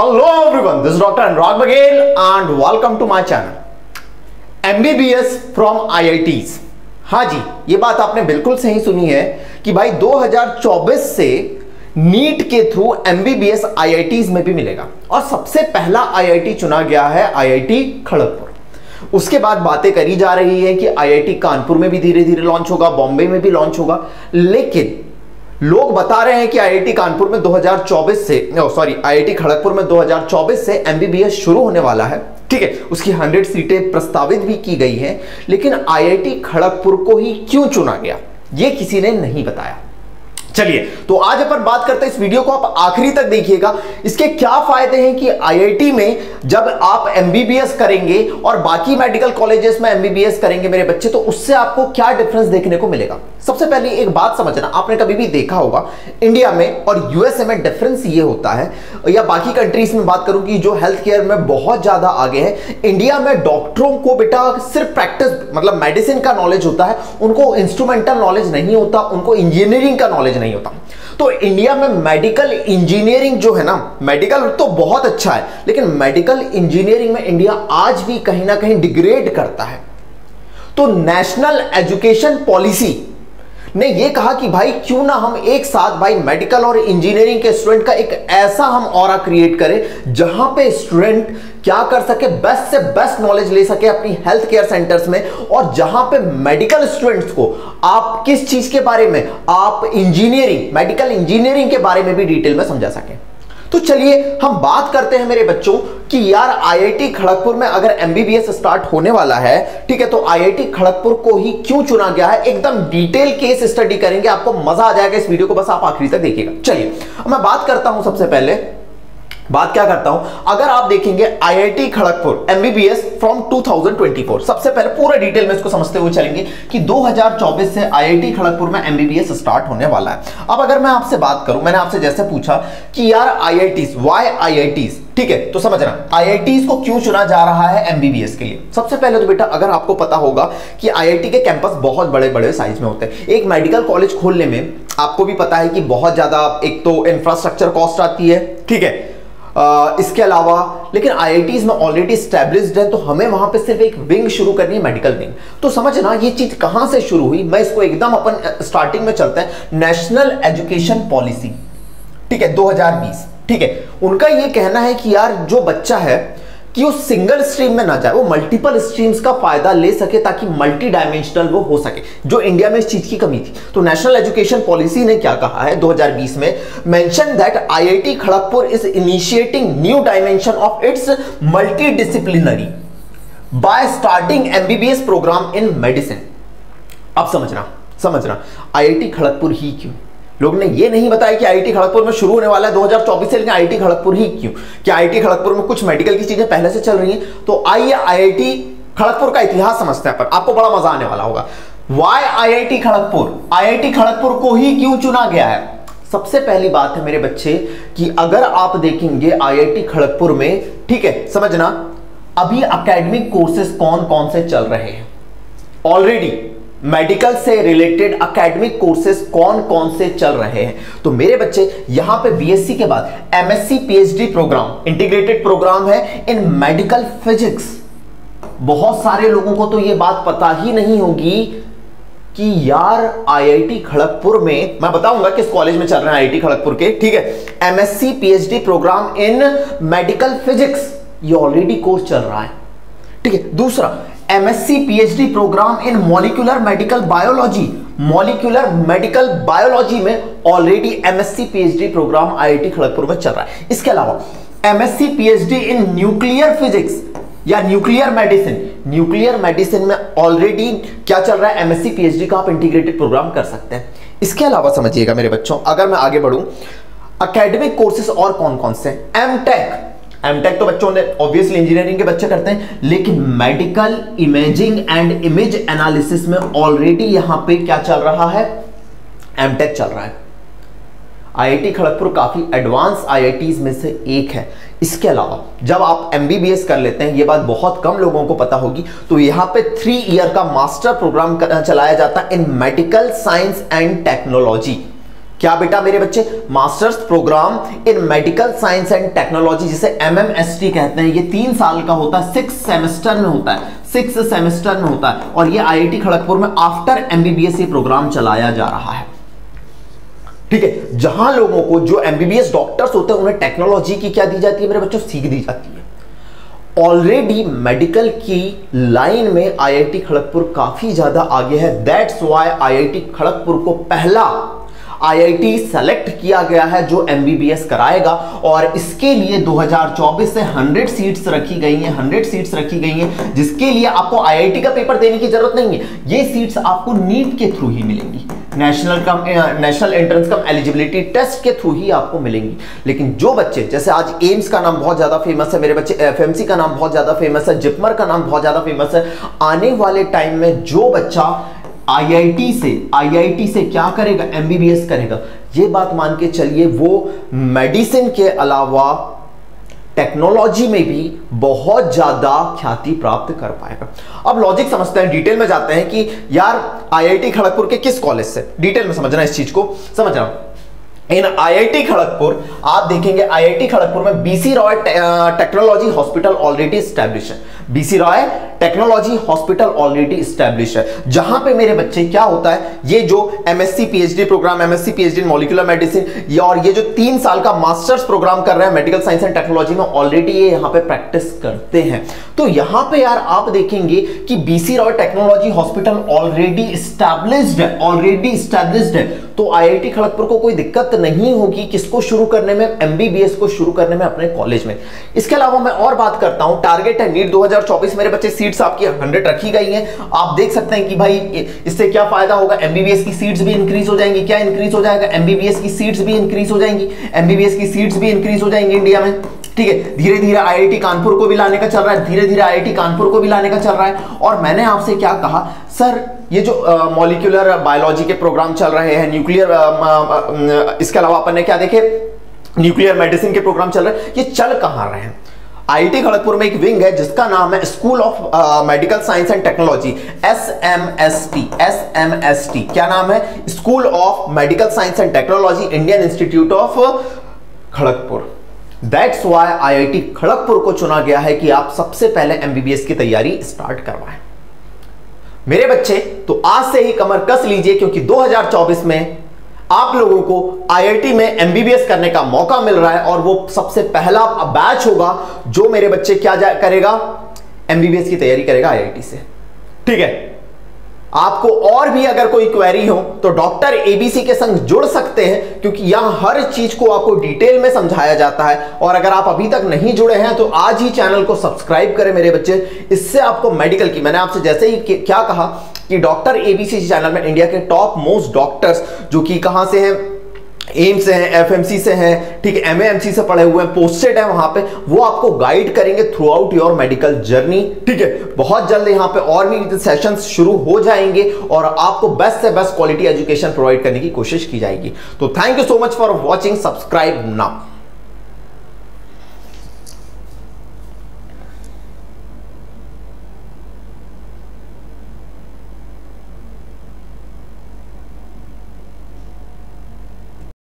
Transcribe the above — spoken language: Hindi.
Hello everyone, this is Dr. Anurag Bagel and welcome to my channel MBBS from IITs. हाँ जी ये बात आपने बिल्कुल सही सुनी है कि भाई 2024 से नीट के थ्रू एमबीबीएस आईआईटीज में भी मिलेगा और सबसे पहला आईआईटी चुना गया है आईआईटी खड़गपुर उसके बाद बातें करी जा रही है कि आईआईटी कानपुर में भी धीरे धीरे लॉन्च होगा बॉम्बे में भी लॉन्च होगा लेकिन लोग बता रहे हैं कि आईआईटी कानपुर में 2024 से सॉरी आईआईटी खड़गपुर में 2024 से एमबीबीएस शुरू होने वाला है। ठीक है, उसकी 100 सीटें प्रस्तावित भी की गई हैं, लेकिन आईआईटी खड़गपुर को ही क्यों चुना गया? ये किसी ने नहीं बताया। चलिए तो आज अपन बात करते हैं इस वीडियो को आप आखिरी तक देखिएगा। इसके क्या फ़ायदे हैं कि आईआईटी में जब आप एमबीबीएस करेंगे और बाकी मेडिकल कॉलेजेस में एमबीबीएस करेंगे मेरे बच्चे तो उससे आपको क्या डिफरेंस देखने को मिलेगा? सबसे पहले एक बात समझना, आपने कभी भी देखा होगा इंडिया में और यूएसए में डिफरेंस ये होता है, या बाकी कंट्रीज़ में बात करूँ कि जो हेल्थ केयर में बहुत ज़्यादा आगे है इंडिया में डॉक्टरों को बेटा सिर्फ़ प्रैक्टिस मतलब मेडिसिन का नॉलेज होता है, उनको इंस्ट्रूमेंटल नॉलेज नहीं होता, उनको इंजीनियरिंग का नॉलेज नहीं होता। तो इंडिया में मेडिकल इंजीनियरिंग जो है ना मेडिकल तो बहुत अच्छा है, लेकिन मेडिकल इंजीनियरिंग में इंडिया आज भी कहीं ना कहीं डिग्रेड करता है। तो नेशनल एजुकेशन पॉलिसी ने ये कहा कि भाई, क्यों ना हम एक साथ भाई मेडिकल और इंजीनियरिंग के स्टूडेंट का एक ऐसा हम और क्रिएट करें, जहाँ पे स्टूडेंट क्या कर सके बेस्ट से बेस्ट नॉलेज ले सके अपनी हेल्थ केयर सेंटर्स में और जहाँ पे मेडिकल स्टूडेंट्स को आप किस चीज़ के बारे में, आप इंजीनियरिंग मेडिकल इंजीनियरिंग के बारे में भी डिटेल में समझा सकें। तो चलिए, हम बात करते हैं मेरे बच्चों कि यार आईआईटी खड़गपुर में अगर एमबीबीएस स्टार्ट होने वाला है, ठीक है तो आईआईटी खड़गपुर को ही क्यों चुना गया है? एकदम डिटेल केस स्टडी करेंगे, आपको मज़ा आ जाएगा इस वीडियो को, बस आप आखिरी तक देखिएगा। चलिए मैं बात करता हूँ सबसे पहले बात क्या करता हूँ? अगर आप देखेंगे आईआईटी खड़गपुर एमबीबीएस फ्रॉम 2024 सबसे पहले पूरा डिटेल में इसको समझते हुए चलेंगे कि 2024 से आईआईटी खड़गपुर में एमबीबीएस स्टार्ट होने वाला है। अब अगर मैं आपसे बात करूँ, मैंने आपसे जैसे पूछा कि यार आईआईटीज व्हाई आईआईटीज ठीक है तो समझना आईआईटीज को क्यों चुना जा रहा है एमबीबीएस के लिए? सबसे पहले तो बेटा, अगर आपको पता होगा कि आईआईटी के कैंपस बहुत बड़े बड़े साइज़ में होते हैं। एक मेडिकल कॉलेज खोलने में आपको भी पता है कि बहुत ज़्यादा, एक तो इंफ्रास्ट्रक्चर कॉस्ट आती है, ठीक है? इसके अलावा, लेकिन आईआईटीज में ऑलरेडी स्टैब्लिश्ड है तो हमें वहाँ पे सिर्फ़ एक विंग शुरू करनी है मेडिकल विंग तो समझना, ये चीज़ कहाँ से शुरू हुई? मैं इसको एकदम अपन स्टार्टिंग में चलते हैं। नेशनल एजुकेशन पॉलिसी ठीक है 2020 ठीक है, उनका ये कहना है कि यार, जो बच्चा है कि वो सिंगल स्ट्रीम में ना जाए, वो मल्टीपल स्ट्रीम्स का फ़ायदा ले सके ताकि मल्टी डायमेंशनल वो हो सके, जो इंडिया में इस चीज़ की कमी थी। तो नेशनल एजुकेशन पॉलिसी ने क्या कहा है 2020 में? Mention that IIT Kharagpur is initiating new dimension of its multi disciplinary by starting MBBS program in medicine अब समझना समझना आईआईटी खड़गपुर ही क्यों? लोग ने ये नहीं बताया कि आईटी खड़गपुर में शुरू होने वाला है 2024 से लेकिन आईटी खड़गपुर ही क्यों? क्या आईटी खड़गपुर में कुछ मेडिकल की चीज़ें पहले से चल रही हैं तो आइए आईआईटी खड़गपुर का इतिहास समझते हैं पर आपको बड़ा मज़ा आने वाला होगा। Why IIT Kharagpur? IIT Kharagpur को ही क्यों चुना गया है? सबसे पहली बात है मेरे बच्चे कि अगर आप देखेंगे आईआईटी खड़गपुर में, ठीक है, समझना, अभी अकेडमिक कोर्सेज कौन कौन से चल रहे हैं? ऑलरेडी मेडिकल से रिलेटेड एकेडमिक कोर्सेज कौन कौन से चल रहे हैं? तो मेरे बच्चे, यहाँ पे बीएससी के बाद MSc PhD program integrated program है इन मेडिकल फिजिक्स बहुत सारे लोगों को तो यह बात पता ही नहीं होगी कि यार आईआईटी खड़गपुर में, मैं बताऊँगा किस कॉलेज में चल रहे हैं आईआईटी खड़गपुर के, ठीक है? MSc PhD program in medical physics ये ऑलरेडी कोर्स चल रहा है। ठीक है, दूसरा MSc PhD program in molecular medical biology molecular medical biology में already MSc PhD program IIT Kharagpur में चल रहा है। इसके अलावा MSc PhD in nuclear physics या न्यूक्लियर मेडिसिन न्यूक्लियर मेडिसिन में ऑलरेडी क्या चल रहा है? एमएससी पीएचडी का आप इंटीग्रेटेड प्रोग्राम कर सकते हैं। इसके अलावा समझिएगा मेरे बच्चों, अगर मैं आगे बढ़ूं अकेडमिक कोर्सेज और कौन कौन से एम टेक एमटेक तो बच्चों ने ऑब्वियसली इंजीनियरिंग के बच्चे करते हैं, लेकिन medical imaging and image analysis में ऑलरेडी यहाँ पे क्या चल रहा है? एमटेक चल रहा है। आईआईटी खड़गपुर काफ़ी एडवांस आईआईटीज में से एक है। इसके अलावा, जब आप एमबीबीएस कर लेते हैं, ये बात बहुत कम लोगों को पता होगी तो यहाँ पे थ्री ईयर का मास्टर प्रोग्राम चलाया जाता है in medical science and technology क्या बेटा मेरे बच्चे? Masters program in medical science and technology जिसे एमएमएसटी कहते हैं। ये तीन साल का होता है सिक्स सेमेस्टर में होता है। सिक्स सेमेस्टर में होता है। और ये आईआईटी खड़गपुर में आफ्टर एमबीबीएस ये प्रोग्राम चलाया जा रहा है। ठीक है? जहाँ लोगों को जो एमबीबीएस डॉक्टर्स होते हैं, उन्हें टेक्नोलॉजी की क्या दी जाती है मेरे बच्चों? सीख दी जाती है। ऑलरेडी मेडिकल की लाइन में आईआईटी खड़गपुर काफ़ी ज़्यादा आगे है। दैट्स वाई आईआईटी खड़गपुर को पहला आईआईटी सेलेक्ट किया गया है जो एमबीबीएस कराएगा और इसके लिए 2024 से 100 सीट्स रखी गई हैं 100 सीट्स रखी गई हैं, जिसके लिए आपको आईआईटी का पेपर देने की ज़रूरत नहीं है। ये सीट्स आपको नीट के थ्रू ही मिलेंगी। National cum national entrance cum eligibility test के थ्रू ही आपको मिलेंगी। लेकिन जो बच्चे, जैसे आज एम्स का नाम बहुत ज़्यादा फ़ेमस है, मेरे बच्चे एफएमसी का नाम बहुत ज़्यादा फ़ेमस है जिपमर का नाम बहुत ज़्यादा फ़ेमस है, आने वाले टाइम में जो बच्चा आईआईटी से आईआईटी से क्या करेगा? एमबीबीएस करेगा। ये बात मान के चलिए, वो मेडिसिन के अलावा टेक्नोलॉजी में भी बहुत ज़्यादा ख्याति प्राप्त कर पाएगा। अब लॉजिक समझते हैं डिटेल में जाते हैं कि यार आईआईटी खड़गपुर के किस कॉलेज से? डिटेल में समझना इस चीज़ को। समझना इन आईआईटी खड़गपुर, आप देखेंगे आईआईटी खड़गपुर में BC Roy technology hospital already establish है। BC Roy technology hospital already establish है। जहाँ पे मेरे बच्चे क्या होता है, ये जो MSc PhD program MSc PhD in molecular medicine और ये जो तीन साल का मास्टर्स प्रोग्राम कर रहे हैं मेडिकल साइंस एंड टेक्नोलॉजी में ऑलरेडी ये यहाँ पे प्रैक्टिस करते हैं। तो यहाँ पे यार आप देखेंगे कि BC Roy technology hospital already established है ऑलरेडी स्टैब्लिश्ड है। तो आईआईटी खड़गपुर को कोई दिक्कत नहीं होगी किसको शुरू करने में एमबीबीएस को शुरू करने में अपने कॉलेज में। इसके अलावा मैं और बात करता हूँ टारगेट है नीट 2024 मेरे बच्चे सीट्स आपकी 100 रखी गई हैं। आप देख सकते हैं कि भाई इससे क्या फ़ायदा होगा? एमबीबीएस की सीट्स भी इंक्रीज हो जाएँगी। क्या इंक्रीज हो जाएगा? एमबीबीएस की सीट्स भी इंक्रीज हो जाएँगी। एमबीबीएस की सीट्स भी इंक्रीज हो जाएँगी इंडिया में। ठीक है? धीरे धीरे आईआईटी कानपुर को भी लाने का चल रहा है। धीरे धीरे आईआईटी कानपुर को भी लाने का चल रहा है। और मैंने आपसे क्या कहा? सर, ये जो मॉलिक्यूलर बायोलॉजी के प्रोग्राम चल रहे हैं न्यूक्लियर इसके अलावा अपन ने क्या देखे? न्यूक्लियर मेडिसिन के प्रोग्राम चल रहे हैं। ये चल कहाँ रहे हैं? आईटी खड़गपुर में एक विंग है, जिसका नाम है school of medical science and technology S M S T S M S T क्या नाम है? School of medical science and technology Indian institute of Kharagpur. That's why IIT Kharagpur को चुना गया है कि आप सबसे पहले एमबीबीएस की तैयारी स्टार्ट करवाएँ। मेरे बच्चे तो आज से ही कमर कस लीजिए, क्योंकि 2024 में आप लोगों को आईआईटी में एमबीबीएस करने का मौका मिल रहा है और वो सबसे पहला बैच होगा जो मेरे बच्चे क्या करेगा? एमबीबीएस की तैयारी करेगा आईआईटी से। ठीक है? आपको और भी अगर कोई क्वेरी हो तो डॉक्टर एबीसी के संग जुड़ सकते हैं, क्योंकि यहाँ हर चीज़ को आपको डिटेल में समझाया जाता है। और अगर आप अभी तक नहीं जुड़े हैं तो आज ही चैनल को सब्सक्राइब करें मेरे बच्चे। इससे आपको मेडिकल की मैंने आपसे जैसे ही क्या कहा कि डॉक्टर एबीसी चैनल में इंडिया के टॉप मोस्ट डॉक्टर्स, जो कि कहाँ से हैं? एम्स से हैं एफएमसी से हैं, ठीक है एमएएमसी से पढ़े हुए हैं पोस्टेड है वहाँ पे। वो आपको गाइड करेंगे throughout your medical journey ठीक है? बहुत जल्द यहाँ पे और भी सेशंस शुरू हो जाएँगे और आपको बेस्ट से बेस्ट क्वालिटी एजुकेशन प्रोवाइड करने की कोशिश की जाएगी। तो thank you so much for watching subscribe now